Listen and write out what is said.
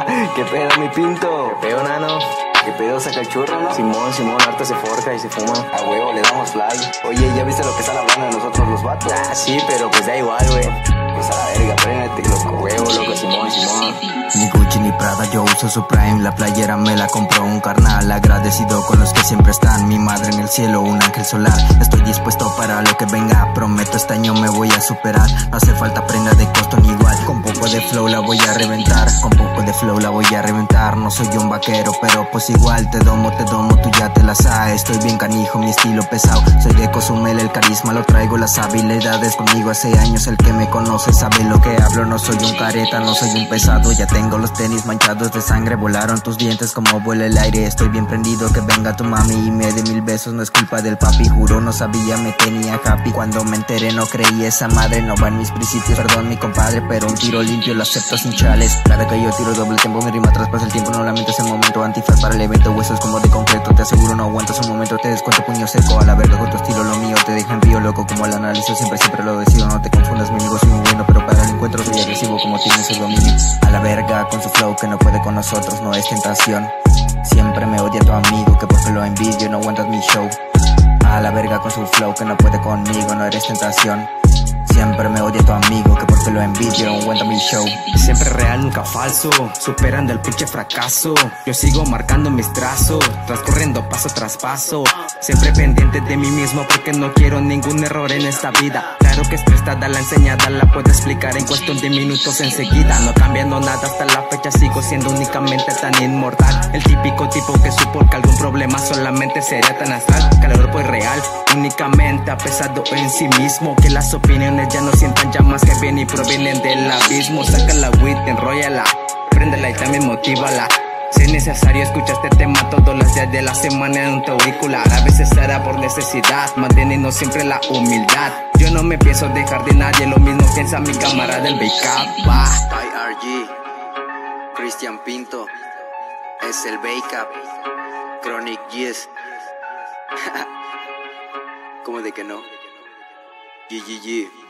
¿Qué pedo, mi pinto? ¿Qué pedo, nano? ¿Qué pedo saca el churro, no? Simón, Simón, harta se forja y se fuma. A huevo, le damos fly. Oye, ¿ya viste lo que están hablando de nosotros los vatos? Ah, sí, pero pues da igual, güey. Pues a la verga, préndete, loco. Huevo, loco, Simón, Simón. Supreme La playera me la compró un carnal Agradecido con los que siempre están. Mi madre en el cielo, un ángel solar. Estoy dispuesto para lo que venga Prometo este año me voy a superar. No hace falta prenda de costo ni igual. Con poco de flow la voy a reventar. Con poco de flow la voy a reventar. No soy un vaquero, pero pues igual Te domo, te domo, tú ya te la sabes. Estoy bien canijo, mi estilo pesado. Soy de Cozumel, el carisma lo traigo Las habilidades conmigo. Hace años El que me conoce sabe lo que hablo. No soy un careta, no soy un pesado. Ya tengo los tenis manchados de sangre Volaron tus dientes como vuela el aire. Estoy bien prendido que venga tu mami Y me dé mil besos, no es culpa del papi Juro no sabía, me tenía happy. Cuando me enteré no creí esa madre No va en mis principios, perdón mi compadre Pero un tiro limpio lo acepto sin chales. Cada que yo tiro doble tiempo mi rima traspasa el tiempo. No lamentes el momento, antifaz para el evento. Huesos como de concreto, te aseguro no aguantas un momento. Te descuento puño seco, a la verga con tu estilo Lo mío te deja en pío loco. Como el analizo Siempre, siempre lo decido, no te confundas mi amigo Soy muy encuentro soy agresivo Como tienes el dominio A la verga con su flow que no puede con nosotros, no es tentación Siempre me odia tu amigo que porque lo envidio no aguantas mi show A la verga con su flow que no puede conmigo, no eres tentación Siempre me odia tu amigo que porque lo envidio no aguanta mi show Siempre real, nunca falso, superando el pinche fracaso. Yo sigo marcando mis trazos, transcurriendo paso tras paso. Siempre pendiente de mí mismo porque no quiero ningún error en esta vida. Que es prestada la enseñada, la puedo explicar en cuestión de minutos enseguida. No cambiando nada hasta la fecha, sigo siendo únicamente tan inmortal. El típico tipo que supo que algún problema solamente sería tan astral. Calor pues real, únicamente apesado en sí mismo. Que las opiniones ya no sientan llamas que vienen y provienen del abismo. Saca la weed, enrollala, préndela y también motívala. Si es necesario, escucha este tema todos los días de la semana en un tu auricular. A veces será por necesidad, manteniendo siempre la humildad. Yo no me pienso dejar de nadie, lo mismo piensa mi cámara del backup. Va. IRG, Cristian Pinto, es el Backup, Chronic Yes. ¿Cómo de que no? GGG.